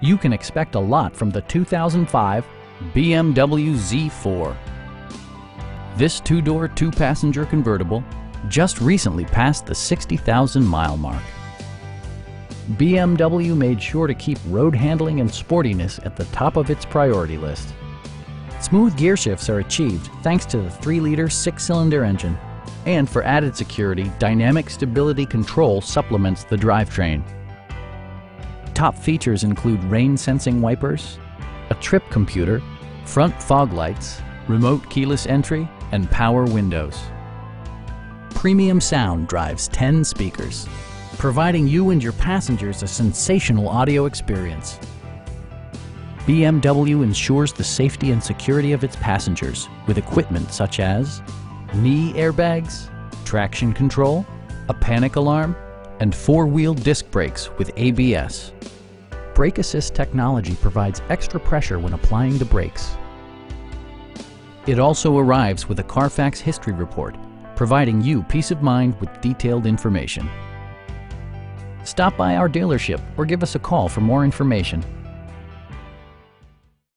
You can expect a lot from the 2005 BMW Z4. This two-door, two-passenger convertible just recently passed the 60,000 mile mark. BMW made sure to keep road handling and sportiness at the top of its priority list. Smooth gear shifts are achieved thanks to the 3-liter six-cylinder engine. And for added security, Dynamic Stability Control supplements the drivetrain. Top features include rain-sensing wipers, a trip computer, front fog lights, remote keyless entry, and power windows. Premium sound drives 10 speakers, providing you and your passengers a sensational audio experience. BMW ensures the safety and security of its passengers with equipment such as knee airbags, traction control, a panic alarm, and four-wheel disc brakes with ABS. Brake Assist technology provides extra pressure when applying the brakes. It also arrives with a Carfax history report, providing you peace of mind with detailed information. Stop by our dealership or give us a call for more information.